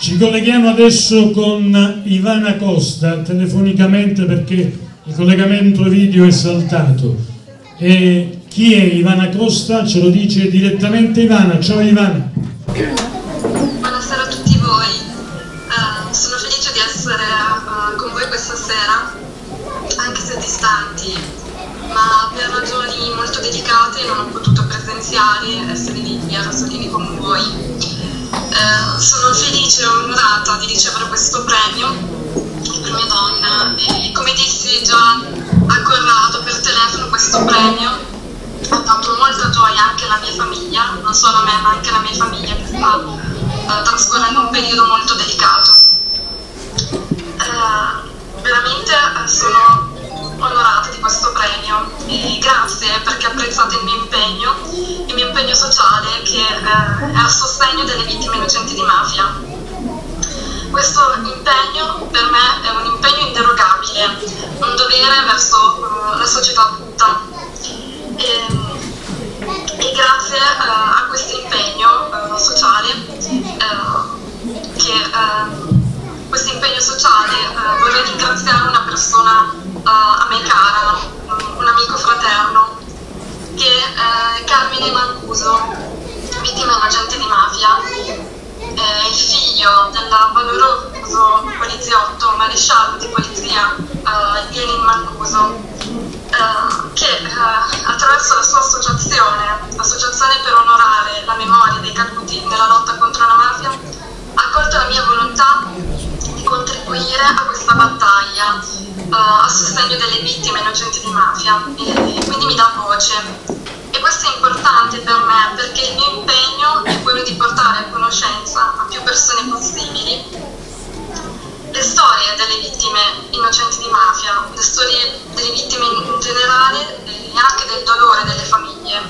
Ci colleghiamo adesso con Ivana Costa telefonicamente perché il collegamento video è saltato. E chi è Ivana Costa? Ce lo dice direttamente Ivana. Ciao Ivana. Buonasera a tutti voi. Uh, sono felice di essere uh, con voi questa sera, anche se distanti, ma per ragioni molto delicate non ho potuto presenziare essere lì a Rosolini con voi. Eh, sono felice e onorata di ricevere questo premio, il premio donna, e come dissi già a Corrado per telefono questo premio ha dato molta gioia anche alla mia famiglia, non solo a me ma anche alla mia famiglia che sta uh, trascorrendo un periodo molto delicato. Uh, veramente sono onorata di questo premio e grazie perché apprezzate il mio impegno, impegno sociale che eh, è a sostegno delle vittime innocenti di mafia. Questo impegno per me è un impegno inderogabile, un dovere verso uh, la società tutta. E, e grazie uh, a questo impegno uh, sociale che questo impegno sociale vorrei ringraziare una persona a me cara, un amico fraterno, che è Carmine Mancuso, vittima di un agente di mafia, è il figlio del valoroso poliziotto, maresciallo di polizia uh, Elin Mancuso, uh, che uh, attraverso la sua associazione, Associazione per onorare la memoria dei caduti nella lotta contro la mafia, ha accolto la mia volontà di contribuire a questa battaglia uh, a sostegno delle vittime innocenti di mafia e quindi mi dà voce. Questo è importante per me perché il mio impegno è quello di portare a conoscenza a più persone possibili le storie delle vittime innocenti di mafia, le storie delle vittime in generale e anche del dolore delle famiglie.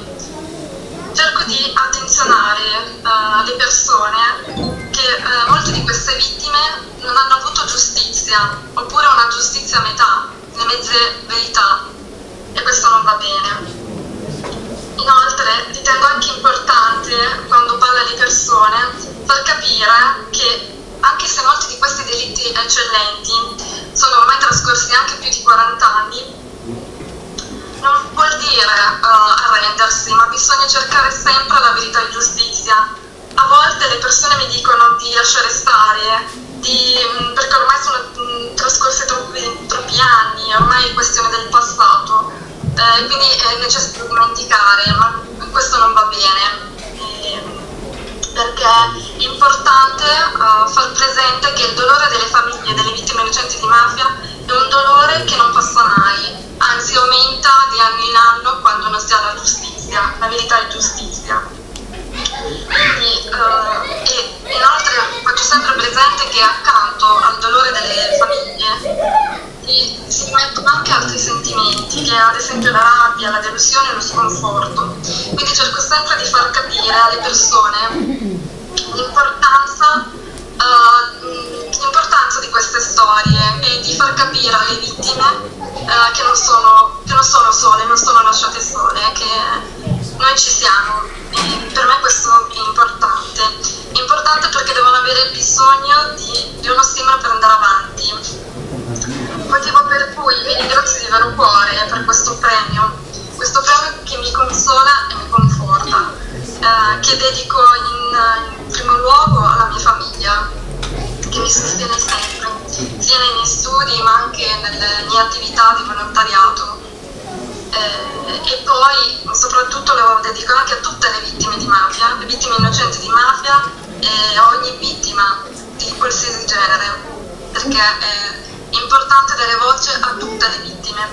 Cerco di attenzionare uh, le persone che uh, molte di queste vittime non hanno avuto giustizia oppure una giustizia a metà, le mezze verità e questo non va bene. Inoltre ritengo anche importante quando parla di persone far capire che anche se molti di questi delitti eccellenti sono ormai trascorsi anche più di 40 anni, non vuol dire uh, arrendersi, ma bisogna cercare sempre la verità e giustizia. A volte le persone mi dicono di lasciare stare, di, mm, perché ormai sono mm, trascorsi troppi, troppi, anni, ormai è questione del passato, eh, quindi è necessario dimenticare, ma questo non va bene. Eh, perché è importante uh, far presente che il dolore delle famiglie delle vittime innocenti di mafia è un dolore che non passa mai, anzi aumenta di anno in anno quando non si ha la giustizia, la verità e giustizia. Quindi, eh, e inoltre faccio sempre presente che accanto al dolore delle famiglie si mettono anche altri sentimenti, che ad esempio la rabbia, la delusione e lo sconforto. Quindi cerco sempre di far capire alle persone l'importanza, uh, l'importanza di queste storie e di far capire alle vittime uh, che, non sono, che non sono sole, non sono lasciate sole, che noi ci siamo e per me questo è importante. È importante perché devono avere bisogno di, di uno stimolo per andare avanti. Motivo per cui vi ringrazio di vero cuore per questo premio, questo premio che mi consola e mi conforta, eh, che dedico in, in primo luogo alla mia famiglia, che mi sostiene sempre, sia nei miei studi ma anche nelle mie attività di volontariato. Eh, e poi soprattutto lo dedico anche a tutte le vittime di mafia, le vittime innocenti di mafia e a ogni vittima di qualsiasi genere, perché è importante dare voce a tutte le vittime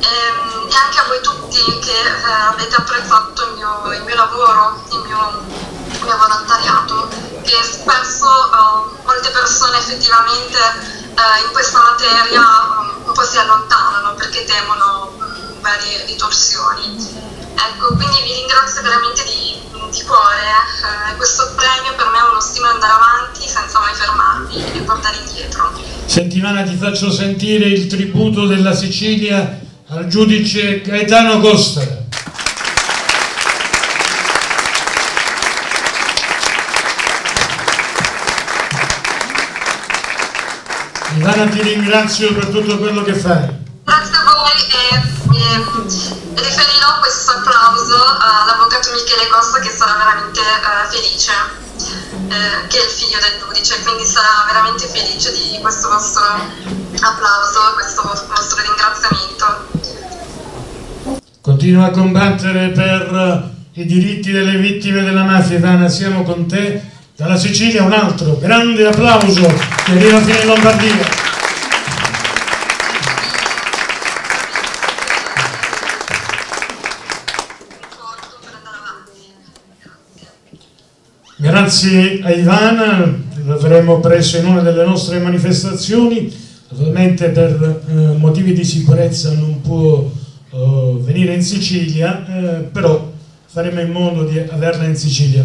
e, ehm, e anche a voi tutti che eh, avete apprezzato il mio, il mio lavoro, il mio, il mio, volontariato, che spesso eh, molte persone effettivamente eh, in questa materia um, un po' si allontanano perché temono varie ritorsioni. Ecco, quindi vi ringrazio veramente di, di cuore, eh, questo premio per me è uno stimolo andare avanti senza mai fermarmi e portare indietro. Settimana ti faccio sentire il tributo della Sicilia al giudice Gaetano Costa. Ivana ti ringrazio per tutto quello che fai. Grazie a voi e, e riferirò questo applauso all'avvocato Michele Costa che sarà veramente eh, felice, eh, che è il figlio del giudice, quindi sarà veramente felice di questo vostro applauso, questo vostro ringraziamento. Continua a combattere per i diritti delle vittime della mafia, Ivana, siamo con te. Dalla Sicilia un altro grande applauso che arriva fino in Lombardia. Grazie a Ivana, lo avremo preso in una delle nostre manifestazioni, naturalmente per eh, motivi di sicurezza non può eh, venire in Sicilia, eh, però faremo in modo di averla in Sicilia.